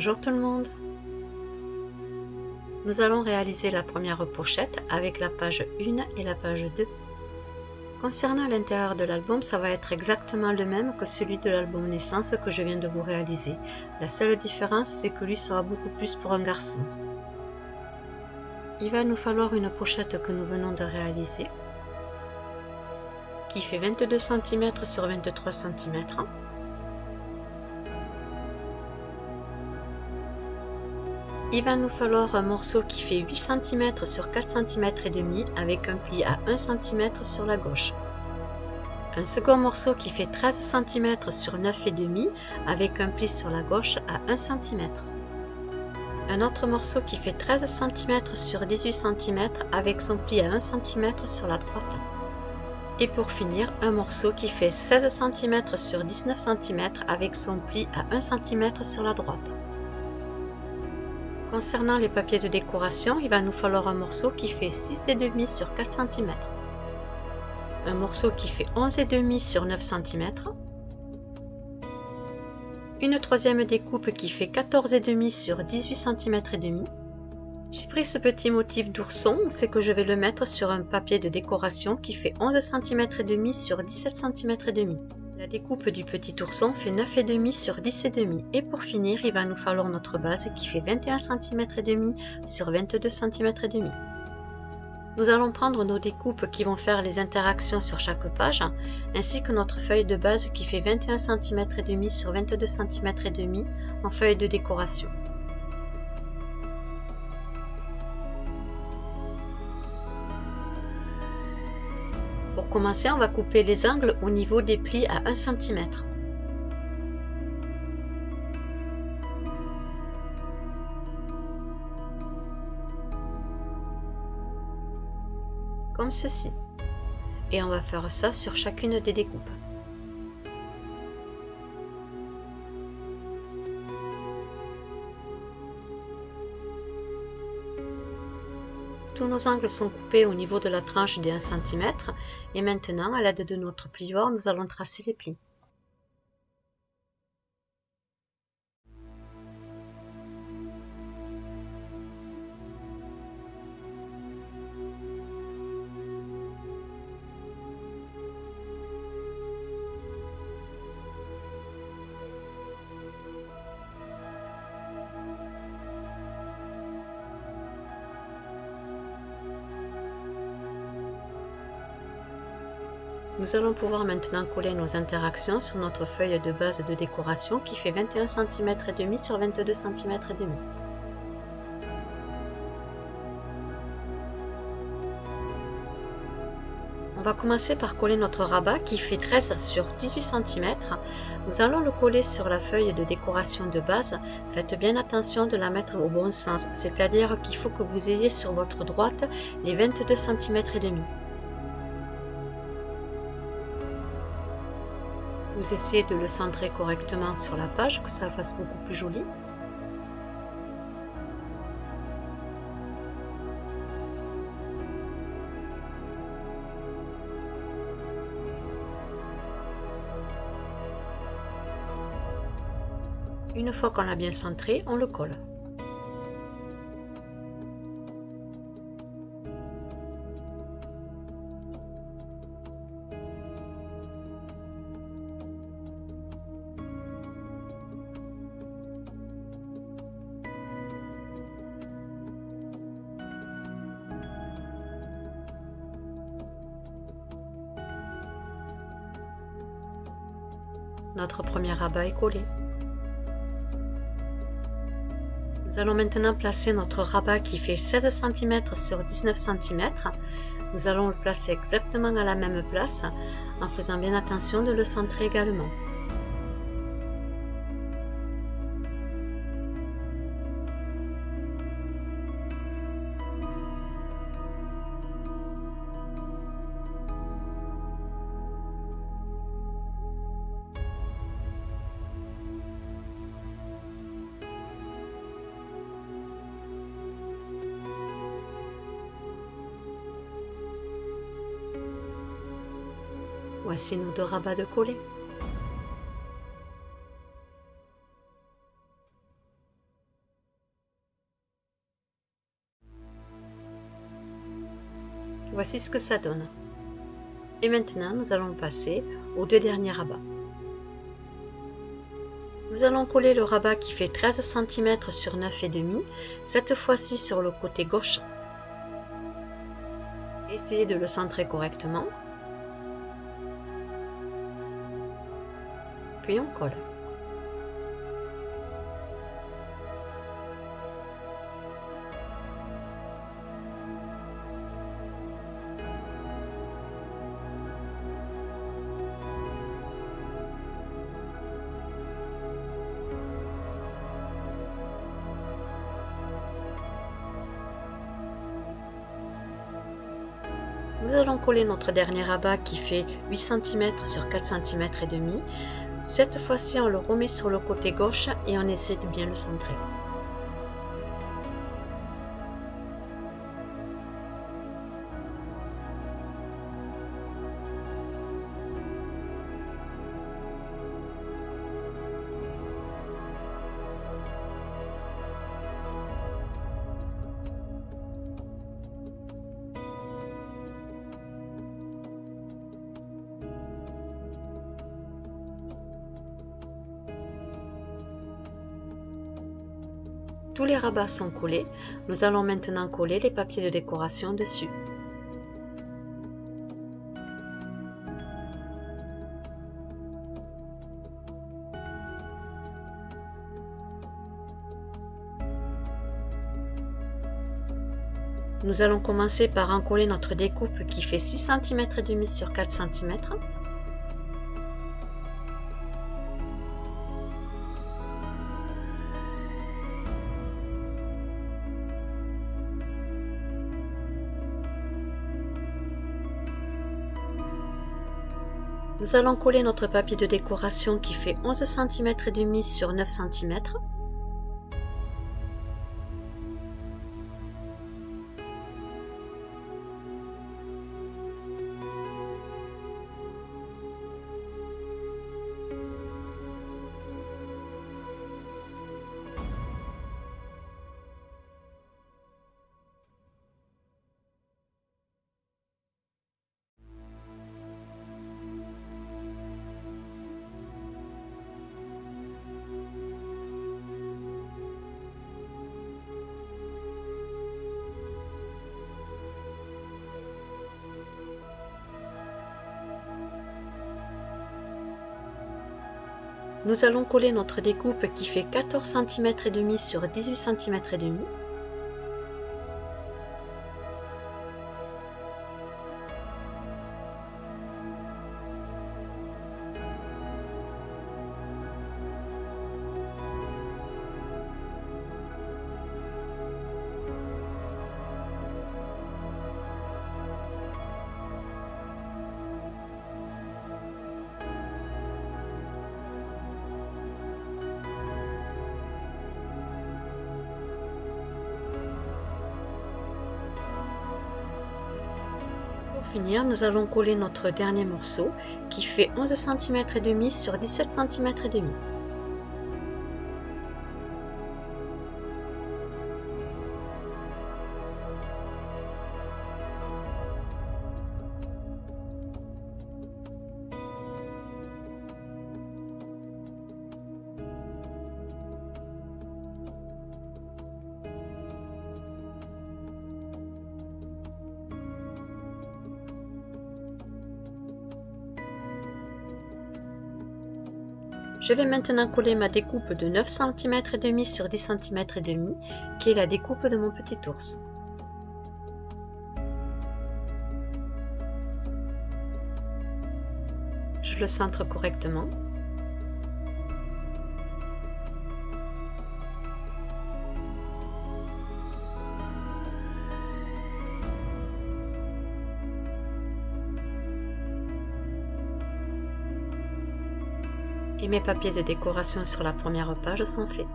Bonjour tout le monde Nous allons réaliser la première pochette avec la page 1 et la page 2. Concernant l'intérieur de l'album, ça va être exactement le même que celui de l'album naissance que je viens de vous réaliser. La seule différence, c'est que lui sera beaucoup plus pour un garçon. Il va nous falloir une pochette que nous venons de réaliser, qui fait 22 cm sur 23 cm. Il va nous falloir un morceau qui fait 8 cm sur 4 cm et demi avec un pli à 1 cm sur la gauche. Un second morceau qui fait 13 cm sur 9 et demi avec un pli sur la gauche à 1 cm. Un autre morceau qui fait 13 cm sur 18 cm avec son pli à 1 cm sur la droite. Et pour finir, un morceau qui fait 16 cm sur 19 cm avec son pli à 1 cm sur la droite. Concernant les papiers de décoration, il va nous falloir un morceau qui fait 6,5 sur 4 cm, un morceau qui fait 11,5 sur 9 cm, une troisième découpe qui fait 14,5 sur 18 cm et demi. J'ai pris ce petit motif d'ourson, c'est que je vais le mettre sur un papier de décoration qui fait 11 cm et demi sur 17 cm et demi. La découpe du petit ourson fait 9,5 sur 10,5 et pour finir, il va nous falloir notre base qui fait 21 cm sur 22 cm. Nous allons prendre nos découpes qui vont faire les interactions sur chaque page, ainsi que notre feuille de base qui fait 21 cm sur 22 cm en feuille de décoration. Commencer, on va couper les angles au niveau des plis à 1 cm. Comme ceci. Et on va faire ça sur chacune des découpes. Tous nos angles sont coupés au niveau de la tranche des 1 cm et maintenant, à l'aide de notre plioir, nous allons tracer les plis. Nous allons pouvoir maintenant coller nos interactions sur notre feuille de base de décoration qui fait 21 cm et demi sur 22 cm et demi. On va commencer par coller notre rabat qui fait 13 sur 18 cm. Nous allons le coller sur la feuille de décoration de base. Faites bien attention de la mettre au bon sens, c'est-à-dire qu'il faut que vous ayez sur votre droite les 22 cm et demi. Vous essayez de le centrer correctement sur la page, que ça fasse beaucoup plus joli. Une fois qu'on l'a bien centré, on le colle. Notre premier rabat est collé. Nous allons maintenant placer notre rabat qui fait 16 cm sur 19 cm. Nous allons le placer exactement à la même place en faisant bien attention de le centrer également. Voici nos deux rabats de collet. Voici ce que ça donne. Et maintenant, nous allons passer aux deux derniers rabats. Nous allons coller le rabat qui fait 13 cm sur 9,5, cette fois-ci sur le côté gauche. Essayez de le centrer correctement Nous allons coller notre dernier rabat qui fait 8 cm sur 4 cm et demi. Cette fois-ci, on le remet sur le côté gauche et on essaie de bien le centrer. Tous les rabats sont collés. Nous allons maintenant coller les papiers de décoration dessus. Nous allons commencer par encoller notre découpe qui fait 6 cm et demi sur 4 cm. Nous allons coller notre papier de décoration qui fait 11 cm et demi sur 9 cm. Nous allons coller notre découpe qui fait 14 cm et demi sur 18 cm et demi. Nous allons coller notre dernier morceau qui fait 11 cm et demi sur 17 cm et demi. Je vais maintenant coller ma découpe de 9 cm et demi sur 10 cm et demi, qui est la découpe de mon petit ours. Je le centre correctement. Et mes papiers de décoration sur la première page sont faits.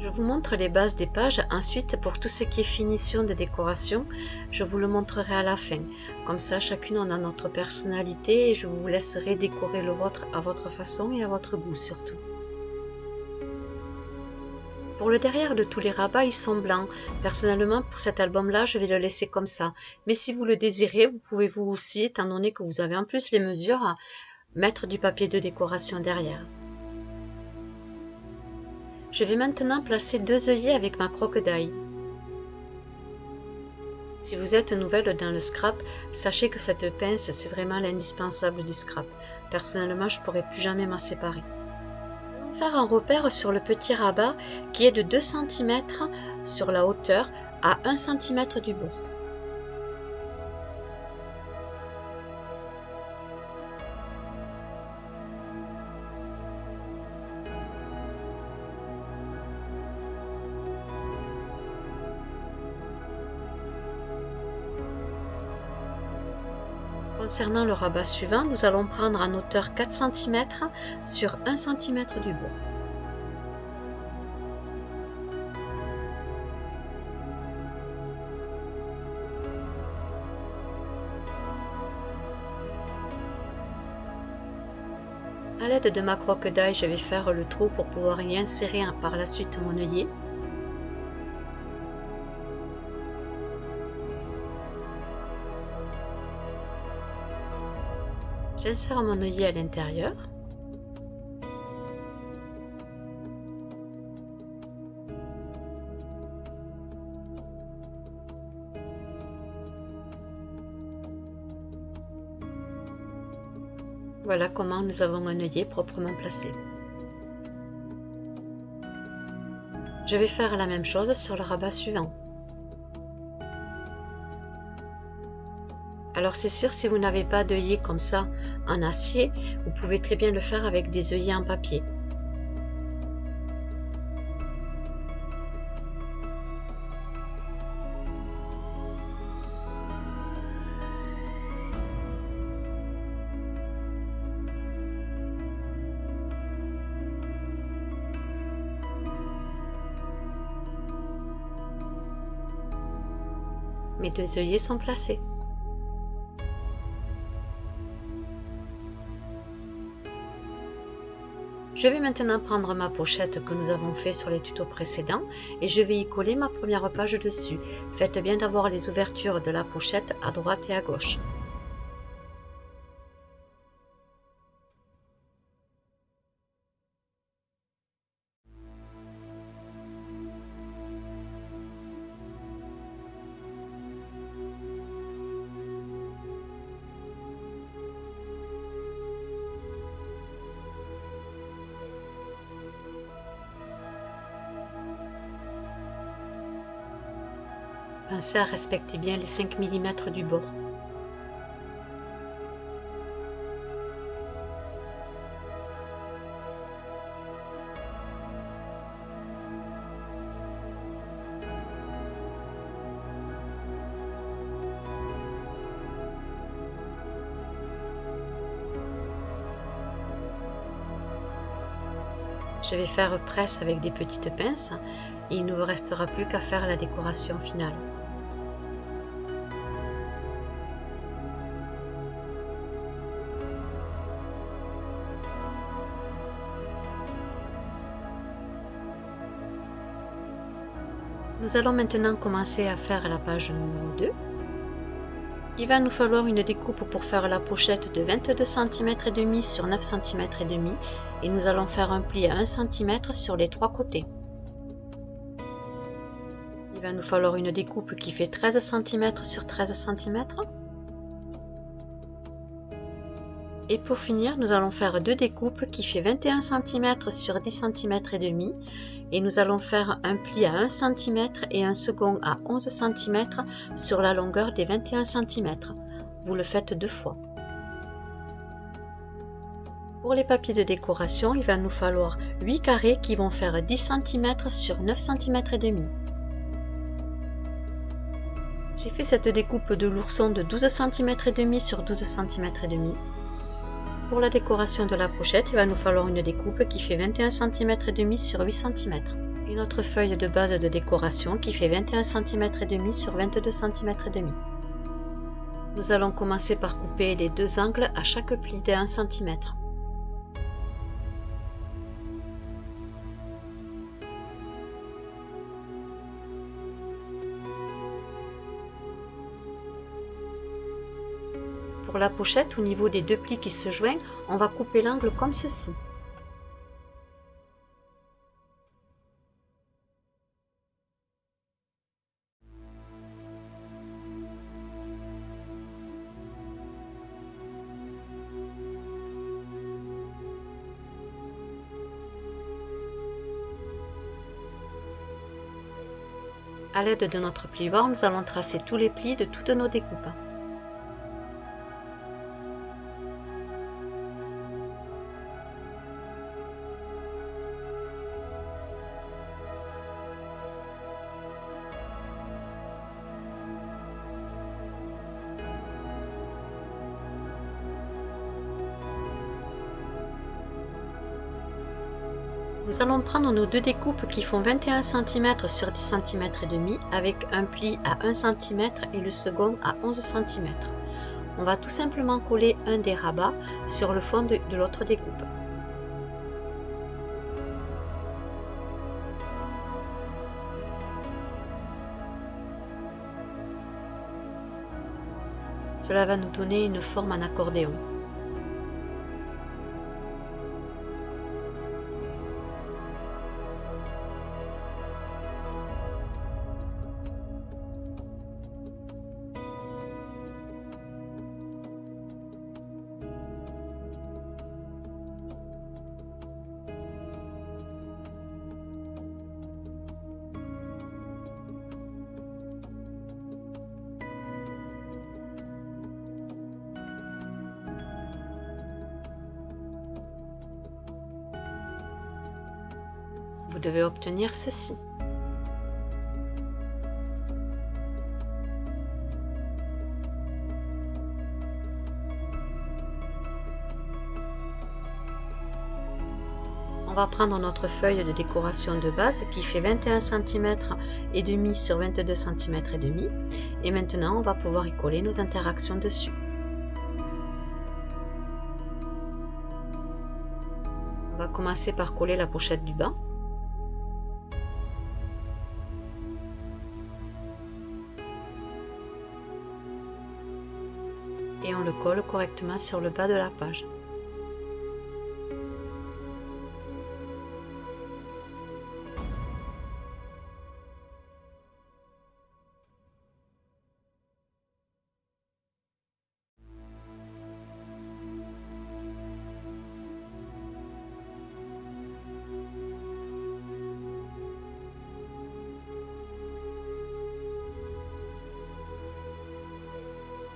Je vous montre les bases des pages, ensuite pour tout ce qui est finition de décoration, je vous le montrerai à la fin. Comme ça, chacune on a notre personnalité et je vous laisserai décorer le vôtre à votre façon et à votre goût surtout. Pour le derrière de tous les rabats, ils sont blancs. Personnellement, pour cet album-là, je vais le laisser comme ça. Mais si vous le désirez, vous pouvez vous aussi, étant donné que vous avez en plus les mesures, mettre du papier de décoration derrière. Je vais maintenant placer deux œillets avec ma croque d'ail. Si vous êtes nouvelle dans le scrap, sachez que cette pince, c'est vraiment l'indispensable du scrap. Personnellement, je ne pourrais plus jamais m'en séparer. Faire un repère sur le petit rabat qui est de 2 cm sur la hauteur à 1 cm du bord. Concernant le rabat suivant, nous allons prendre en hauteur 4 cm sur 1 cm du bord. A l'aide de ma croque d'ail, je vais faire le trou pour pouvoir y insérer par la suite mon œillet. J'insère mon œillet à l'intérieur. Voilà comment nous avons un œillet proprement placé. Je vais faire la même chose sur le rabat suivant. Alors c'est sûr, si vous n'avez pas d'œillet comme ça en acier, vous pouvez très bien le faire avec des œillets en papier. Mes deux œillets sont placés. Je vais maintenant prendre ma pochette que nous avons fait sur les tutos précédents et je vais y coller ma première page dessus. Faites bien d'avoir les ouvertures de la pochette à droite et à gauche. Pensez à respecter bien les 5 mm du bord. Je vais faire presse avec des petites pinces et il ne vous restera plus qu'à faire la décoration finale. Nous allons maintenant commencer à faire la page numéro 2. Il va nous falloir une découpe pour faire la pochette de 22 cm et demi sur 9 cm et demi et nous allons faire un pli à 1 cm sur les trois côtés. Il va nous falloir une découpe qui fait 13 cm sur 13 cm. Et pour finir, nous allons faire deux découpes qui fait 21 cm sur 10 cm et demi et nous allons faire un pli à 1 cm et un second à 11 cm sur la longueur des 21 cm. Vous le faites deux fois. Pour les papiers de décoration, il va nous falloir 8 carrés qui vont faire 10 cm sur 9 cm et demi. J'ai fait cette découpe de l'ourson de 12 cm et demi sur 12 cm et demi. Pour la décoration de la pochette, il va nous falloir une découpe qui fait 21 cm et demi sur 8 cm. Et notre feuille de base de décoration qui fait 21 cm et demi sur 22 cm et demi. Nous allons commencer par couper les deux angles à chaque pli de 1 cm. Pour la pochette, au niveau des deux plis qui se joignent, on va couper l'angle comme ceci. A l'aide de notre plivoire, nous allons tracer tous les plis de toutes nos découpes. Nous allons prendre nos deux découpes qui font 21 cm sur 10 cm et demi avec un pli à 1 cm et le second à 11 cm. On va tout simplement coller un des rabats sur le fond de, l'autre découpe. Cela va nous donner une forme en accordéon. Devez obtenir ceci. On va prendre notre feuille de décoration de base qui fait 21 cm et demi sur 22 cm et demi et maintenant on va pouvoir y coller nos interactions dessus. On va commencer par coller la pochette du bas. Et on le colle correctement sur le bas de la page.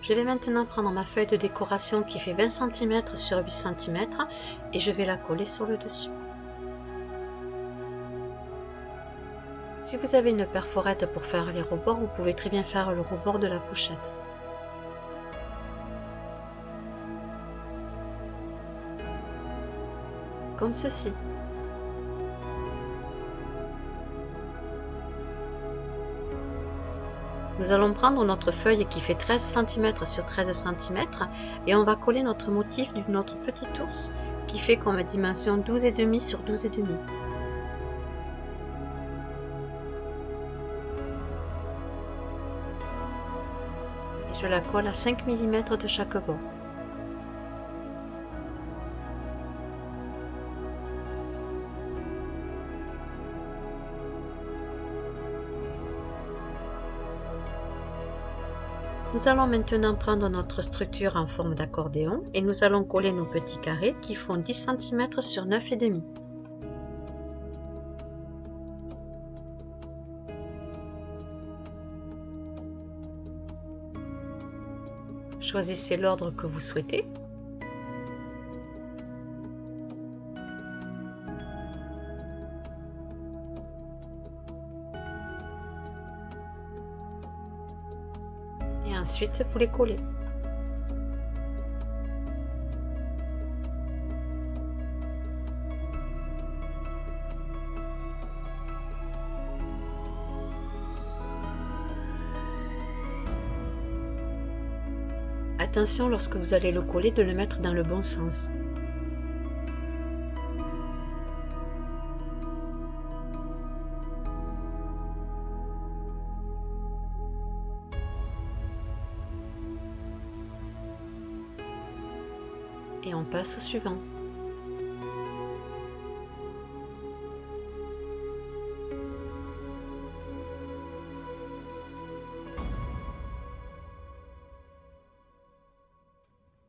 Je vais maintenant prendre ma feuille de décoration qui fait 20 cm sur 8 cm et je vais la coller sur le dessus. Si vous avez une perforette pour faire les rebords, vous pouvez très bien faire le rebord de la pochette. Comme ceci. Nous allons prendre notre feuille qui fait 13 cm sur 13 cm et on va coller notre motif de notre petit ours qui fait comme dimension 12,5 sur 12,5. Je la colle à 5 mm de chaque bord. Nous allons maintenant prendre notre structure en forme d'accordéon et nous allons coller nos petits carrés qui font 10 cm sur 9,5. Choisissez l'ordre que vous souhaitez ensuite vous les collez. Attention lorsque vous allez le coller de le mettre dans le bon sens. Et on passe au suivant.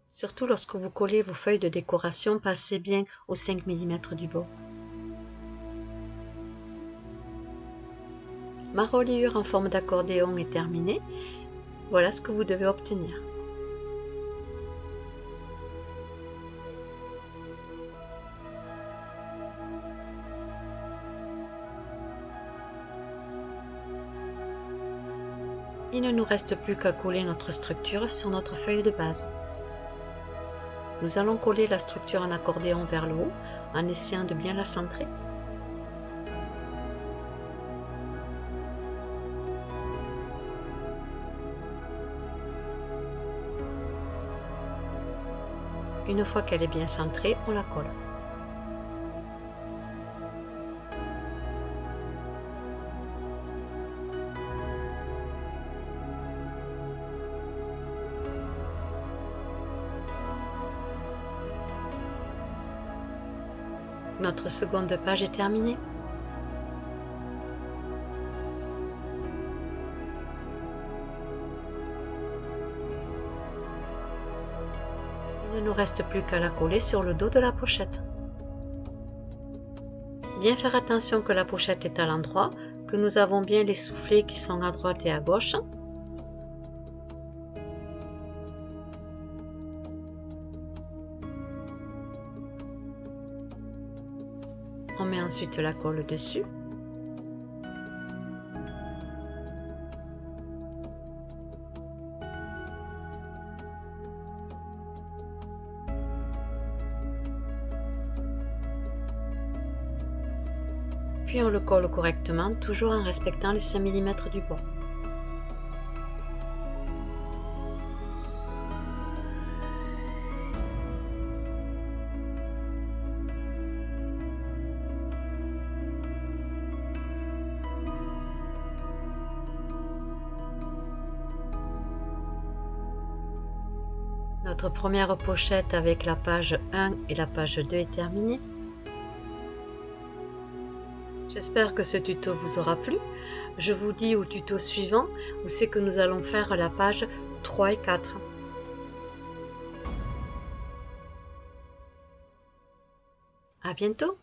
Surtout lorsque vous collez vos feuilles de décoration, passez bien aux 5 mm du bord. Ma reliure en forme d'accordéon est terminée. Voilà ce que vous devez obtenir. Il ne nous reste plus qu'à coller notre structure sur notre feuille de base. Nous allons coller la structure en accordéon vers le haut en essayant de bien la centrer. Une fois qu'elle est bien centrée, on la colle. Notre seconde page est terminée. Il ne nous reste plus qu'à la coller sur le dos de la pochette. Bien faire attention que la pochette est à l'endroit, que nous avons bien les soufflets qui sont à droite et à gauche. Ensuite la colle dessus. Puis on le colle correctement, toujours en respectant les 5 mm du bord. Notre première pochette avec la page 1 et la page 2 est terminée. J'espère que ce tuto vous aura plu. Je vous dis au tuto suivant où c'est que nous allons faire la page 3 et 4. À bientôt